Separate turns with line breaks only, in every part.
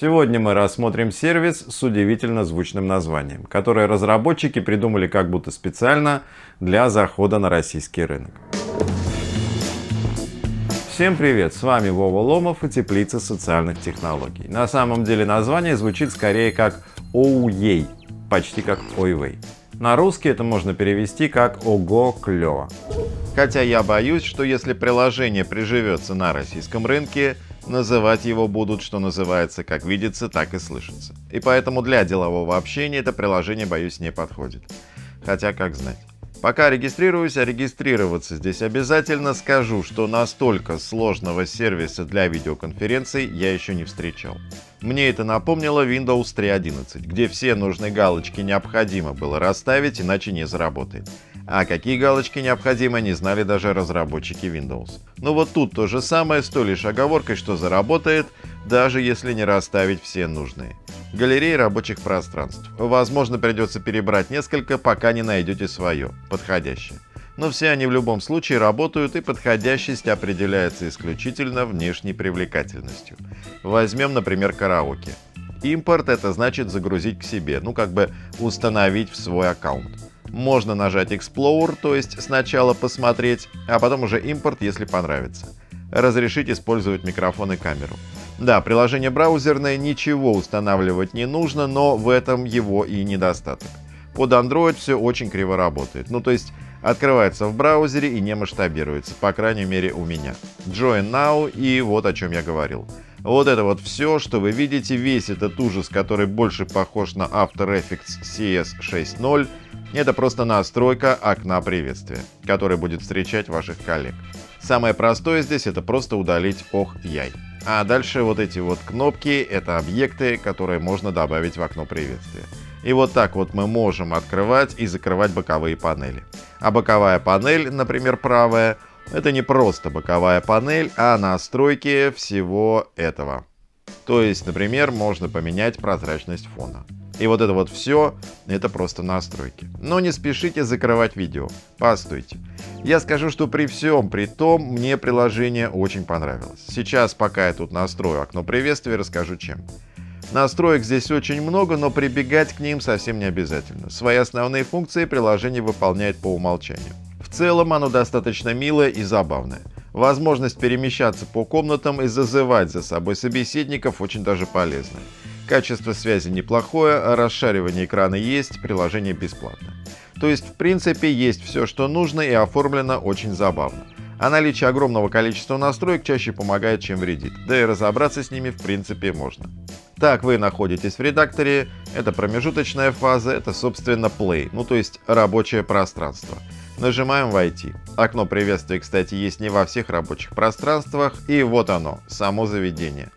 Сегодня мы рассмотрим сервис с удивительно звучным названием, который разработчики придумали как будто специально для захода на российский рынок. Всем привет, с вами Вова Ломов и Теплица социальных технологий. На самом деле название звучит скорее как «Оуей», почти как «Ойвей». На русский это можно перевести как «Ого, клево». Хотя я боюсь, что если приложение приживется на российском рынке, Называть его будут, что называется, как видится, так и слышится. И поэтому для делового общения это приложение, боюсь, не подходит. Хотя, как знать. Пока регистрируюсь, а регистрироваться здесь обязательно, скажу, что настолько сложного сервиса для видеоконференций я еще не встречал. Мне это напомнило Windows 3.11, где все нужные галочки необходимо было расставить, иначе не заработает. А какие галочки необходимы, не знали даже разработчики Windows. Но вот тут то же самое, с той лишь оговоркой, что заработает, даже если не расставить все нужные. Галереи рабочих пространств. Возможно, придется перебрать несколько, пока не найдете свое, подходящее. Но все они в любом случае работают, и подходящесть определяется исключительно внешней привлекательностью. Возьмем, например, караоке. Импорт — это значит загрузить к себе, ну как бы установить в свой аккаунт. Можно нажать Explorer, то есть сначала посмотреть, а потом уже импорт, если понравится. Разрешить использовать микрофон и камеру. Да, приложение браузерное, ничего устанавливать не нужно, но в этом его и недостаток. Под Android все очень криво работает. Ну то есть открывается в браузере и не масштабируется, по крайней мере у меня. Join Now и вот о чем я говорил. Вот это вот все, что вы видите, весь этот ужас, который больше похож на After Effects CS 6.0, это просто настройка окна приветствия, который будет встречать ваших коллег. Самое простое здесь это просто удалить ох яй. А дальше вот эти вот кнопки это объекты, которые можно добавить в окно приветствия. И вот так вот мы можем открывать и закрывать боковые панели. А боковая панель, например правая, это не просто боковая панель, а настройки всего этого. То есть, например, можно поменять прозрачность фона. И вот это вот все, это просто настройки. Но не спешите закрывать видео. Постойте. Я скажу, что при всем при том, мне приложение очень понравилось. Сейчас, пока я тут настрою окно приветствия, расскажу чем. Настроек здесь очень много, но прибегать к ним совсем не обязательно. Свои основные функции приложение выполняет по умолчанию. В целом оно достаточно милое и забавное. Возможность перемещаться по комнатам и зазывать за собой собеседников очень даже полезная. Качество связи неплохое, расшаривание экрана есть, приложение бесплатно. То есть, в принципе, есть все, что нужно и оформлено очень забавно. А наличие огромного количества настроек чаще помогает, чем вредит. Да и разобраться с ними в принципе можно. Так, вы находитесь в редакторе, это промежуточная фаза, это собственно play, ну то есть рабочее пространство. Нажимаем «Войти». Окно приветствия, кстати, есть не во всех рабочих пространствах, и вот оно, само заведение.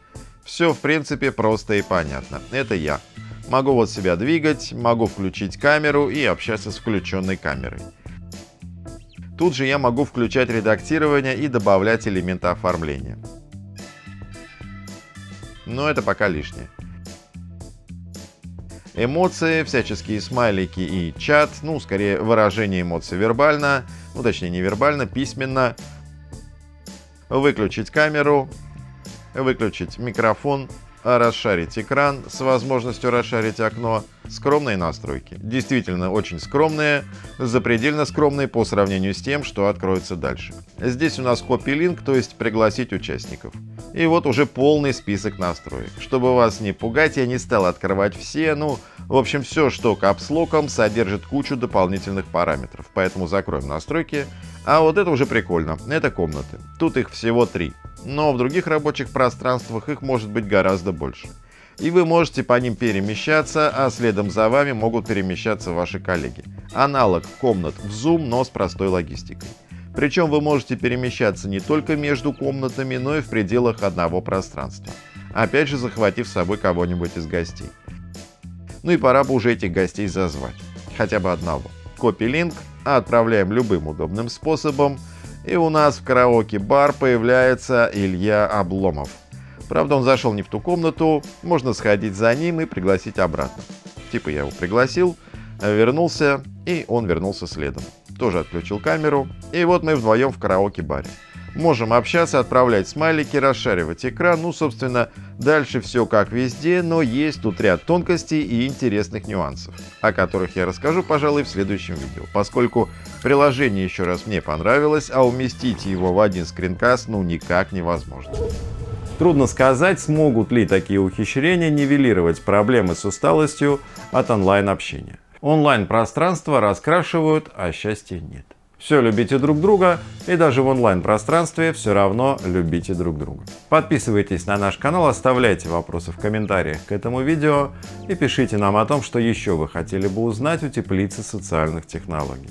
Все, в принципе, просто и понятно. Это я. Могу вот себя двигать, могу включить камеру и общаться с включенной камерой. Тут же я могу включать редактирование и добавлять элементы оформления. Но это пока лишнее. Эмоции, всяческие смайлики и чат, ну, скорее выражение эмоций вербально, ну, точнее, не вербально, письменно. Выключить камеру, выключить микрофон, расшарить экран с возможностью расшарить окно. Скромные настройки. Действительно очень скромные, запредельно скромные по сравнению с тем, что откроется дальше. Здесь у нас копи-линк, то есть пригласить участников. И вот уже полный список настроек. Чтобы вас не пугать, я не стал открывать все, ну, в общем, все, что капслоком, содержит кучу дополнительных параметров. Поэтому закроем настройки. А вот это уже прикольно. Это комнаты. Тут их всего три но в других рабочих пространствах их может быть гораздо больше. И вы можете по ним перемещаться, а следом за вами могут перемещаться ваши коллеги. Аналог комнат в Zoom, но с простой логистикой. Причем вы можете перемещаться не только между комнатами, но и в пределах одного пространства. Опять же, захватив с собой кого-нибудь из гостей. Ну и пора бы уже этих гостей зазвать. Хотя бы одного. Копи-линк, отправляем любым удобным способом – и у нас в караоке-бар появляется Илья Обломов. Правда, он зашел не в ту комнату, можно сходить за ним и пригласить обратно. Типа я его пригласил, вернулся, и он вернулся следом. Тоже отключил камеру, и вот мы вдвоем в караоке-баре. Можем общаться, отправлять смайлики, расшаривать экран. Ну, собственно, дальше все как везде, но есть тут ряд тонкостей и интересных нюансов, о которых я расскажу, пожалуй, в следующем видео, поскольку приложение еще раз мне понравилось, а уместить его в один скринкаст ну никак невозможно. Трудно сказать, смогут ли такие ухищрения нивелировать проблемы с усталостью от онлайн-общения. Онлайн-пространство раскрашивают, а счастья нет. Все любите друг друга и даже в онлайн-пространстве все равно любите друг друга. Подписывайтесь на наш канал, оставляйте вопросы в комментариях к этому видео и пишите нам о том, что еще вы хотели бы узнать у теплицы социальных технологий.